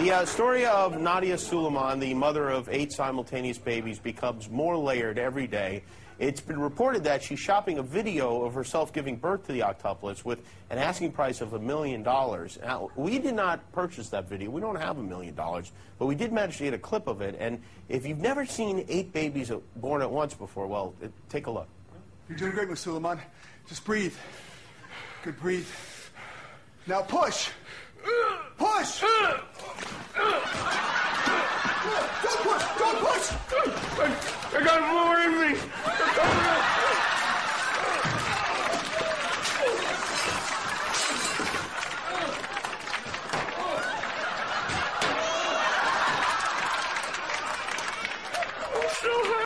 The uh, story of Nadya Suleman, the mother of eight simultaneous babies, becomes more layered every day. It's been reported that she's shopping a video of herself giving birth to the octuplets with an asking price of a million dollars. Now, we did not purchase that video. We don't have a million dollars, but we did manage to get a clip of it. And if you've never seen eight babies born at once before, well, it, take a look. You're doing great, Ms. Suleman. Just breathe. Good, breathe. Now push. Push. push! Don't push! I, I got more in me. Oh, so happy!